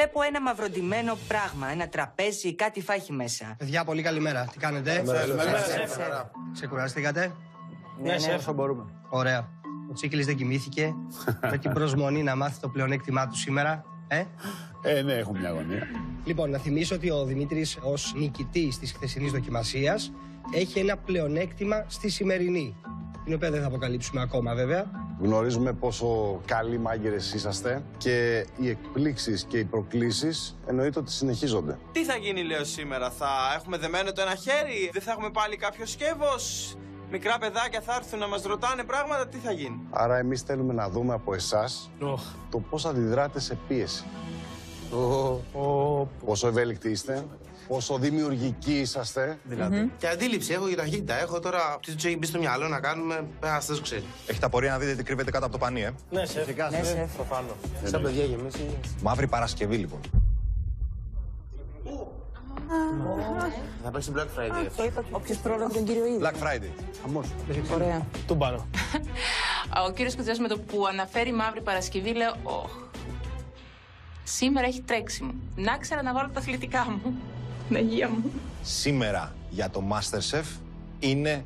Βλέπω ένα μαυροντημένο πράγμα, ένα τραπέζι, κάτι φάχει μέσα. Παιδιά, πολύ καλημέρα. Τι κάνετε, Ξεκουραστήκατε; Ναι, ναι, όσο μπορούμε. Ωραία. Ο Τσίκλης δεν κοιμήθηκε. με την προσμονή να μάθει το πλεονέκτημά του σήμερα. Ε; Ε, ναι, έχω μια αγωνία. Λοιπόν, να θυμίσω ότι ο Δημήτρης, ως νικητή της χθεσινής δοκιμασίας, έχει ένα πλεονέκτημα στη σημερινή. Την οποία δεν θα αποκαλύψουμε ακόμα, βέβαια. Γνωρίζουμε πόσο καλοί μάγκερε είσαστε και οι εκπλήξεις και οι προκλήσεις εννοείται ότι συνεχίζονται. Τι θα γίνει, λέω σήμερα, θα έχουμε δεμένο το ένα χέρι, δεν θα έχουμε πάλι κάποιο σκεύος; Μικρά παιδάκια θα έρθουν να μας ρωτάνε πράγματα, τι θα γίνει; Άρα, εμείς θέλουμε να δούμε από εσάς το πώς αντιδράτε σε πίεση. Πόσο ευέλικτοι είστε, πόσο δημιουργικοί είσαστε. Δηλαδή. Και αντίληψη έχω για ταχύτητα. Έχω τώρα τις του έχει μπει στο μυαλό να κάνουμε. Α το ξέρει. Έχετε απορία να δείτε τι κρύβεται κάτω από το πανί, ε; Ναι, σε Ναι, σεφ. Σαν παιδιά γεμίσει. Μαύρη Παρασκευή, λοιπόν. Θα παίξει Black Friday. Το είπα όποιος πρόλαβε τον κύριο Ήδη. Black Friday. Ωραία. Του πάνω. Ο κύριος Κουτζάς με το που αναφέρει μαύρη Παρασκευή λέω «Ωχ, Σήμερα έχει τρέξιμο. Να ξέρα να βάλω τα αθλητικά μου. Την Αγία μου. Σήμερα για το Masterchef είναι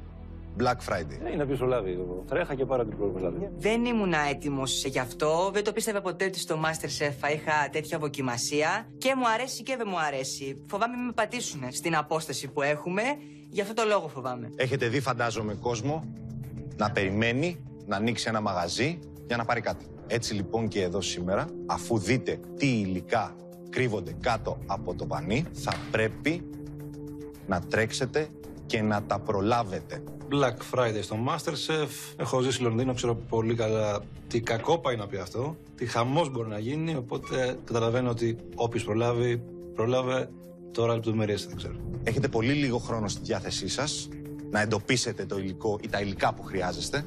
Black Friday. Είναι να πει λάδι. Τρέχα και πάρα την πρώτη Δεν ήμουν έτοιμος γι' αυτό. Δεν το πίστευα ποτέ ότι στο Masterchef θα είχα τέτοια δοκιμασία. Και μου αρέσει και δεν μου αρέσει. Φοβάμαι μην με πατήσουν στην απόσταση που έχουμε. Γι' αυτό το λόγο φοβάμαι. Έχετε δει, φαντάζομαι, κόσμο να περιμένει να ανοίξει ένα μαγαζί για να πάρει κάτι. Έτσι λοιπόν και εδώ σήμερα, αφού δείτε τι υλικά κρύβονται κάτω από το πανί, θα πρέπει να τρέξετε και να τα προλάβετε. Black Friday στο Masterchef. Έχω ζήσει Λονδίνο, ξέρω πολύ καλά τι κακό πάει να πει αυτό, τι χαμός μπορεί να γίνει. Οπότε καταλαβαίνω ότι όποιος προλάβει, προλάβε. Τώρα λεπτομέρειες δεν ξέρω. Έχετε πολύ λίγο χρόνο στη διάθεσή σας να εντοπίσετε το υλικό ή τα υλικά που χρειάζεστε,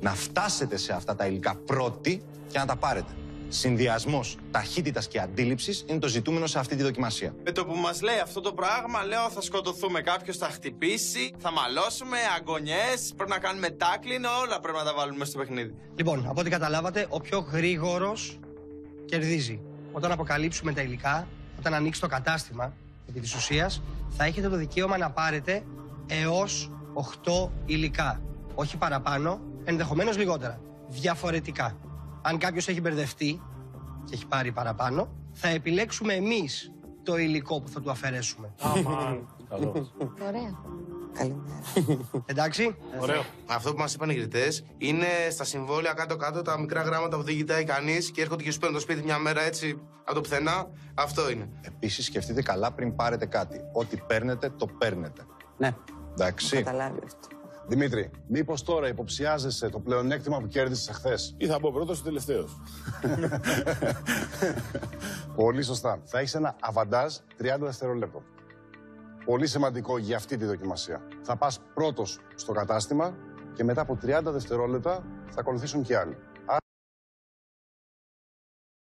να φτάσετε σε αυτά τα υλικά πρώτοι και να τα πάρετε. Συνδυασμός ταχύτητας και αντίληψης είναι το ζητούμενο σε αυτή τη δοκιμασία. Με το που μας λέει αυτό το πράγμα, λέω θα σκοτωθούμε. Κάποιος θα χτυπήσει, θα μαλώσουμε, αγωνιές. Πρέπει να κάνουμε τάκλιν, όλα πρέπει να τα βάλουμε στο παιχνίδι. Λοιπόν, από ό,τι καταλάβατε, ο πιο γρήγορος κερδίζει. Όταν αποκαλύψουμε τα υλικά, όταν ανοίξει το κατάστημα, επί της ουσίας, θα έχετε το δικαίωμα να πάρετε έως 8 υλικά. Όχι παραπάνω, ενδεχομένως λιγότερα. Διαφορετικά. Αν κάποιος έχει μπερδευτεί και έχει πάρει παραπάνω, θα επιλέξουμε εμείς το υλικό που θα του αφαιρέσουμε. Ωραία. Καλημέρα. Εντάξει. Ωραίο. Αυτό που μας είπαν οι κριτές είναι στα συμβόλαια κάτω-κάτω τα μικρά γράμματα που δεν κοιτάει κανείς και έρχονται και σου παίρνουν το σπίτι μια μέρα έτσι από το πουθενά. Αυτό είναι. Επίσης, σκεφτείτε καλά πριν πάρετε κάτι. Ό,τι παίρνετε, το παίρνετε. Ναι, Εντάξει. καταλάβει αυτό. Δημήτρη, μήπως τώρα υποψιάζεσαι το πλεονέκτημα που κέρδισες χθε. Ή θα πω πρώτος ή τελευταίος. Πολύ σωστά. Θα έχεις ένα αβαντάζ 30 δευτερολέπτων. Πολύ σημαντικό για αυτή τη δοκιμασία. Θα πας πρώτος στο κατάστημα και μετά από 30 δευτερόλεπτα θα ακολουθήσουν και άλλοι.